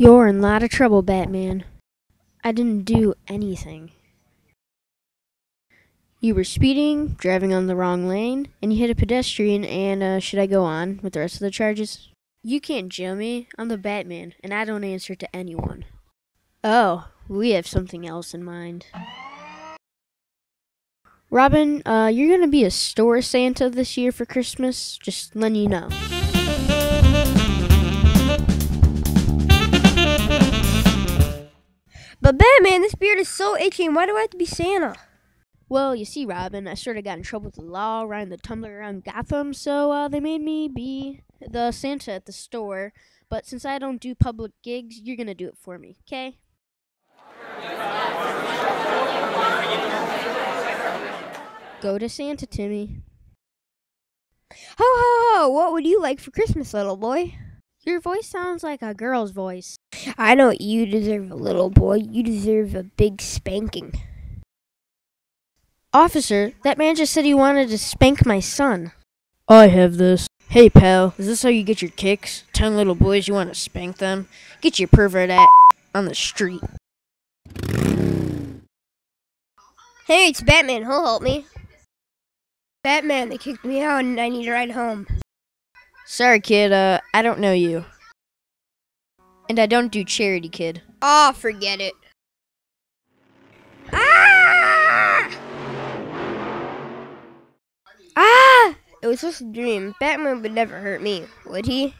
You're in a lot of trouble, Batman. I didn't do anything. You were speeding, driving on the wrong lane, and you hit a pedestrian, and uh, should I go on with the rest of the charges? You can't jail me. I'm the Batman, and I don't answer to anyone. Oh, we have something else in mind. Robin, uh, you're gonna be a store Santa this year for Christmas. Just letting you know. But Batman, this beard is so itchy, and why do I have to be Santa? Well, you see, Robin, I sort of got in trouble with the law around the tumbler around Gotham, so uh, they made me be the Santa at the store. But since I don't do public gigs, you're gonna do it for me, okay? Go to Santa, Timmy. Ho ho ho! What would you like for Christmas, little boy? Your voice sounds like a girl's voice. I know you deserve a little boy. You deserve a big spanking. Officer, that man just said he wanted to spank my son. I have this. Hey, pal, is this how you get your kicks? Telling little boys you want to spank them? Get your pervert ass on the street. Hey, it's Batman. He'll help me. Batman, they kicked me out and I need to ride home. Sorry, kid, uh, I don't know you. And I don't do charity, kid. Oh, forget it. Ah! Ah! It was just a dream. Batman would never hurt me, would he?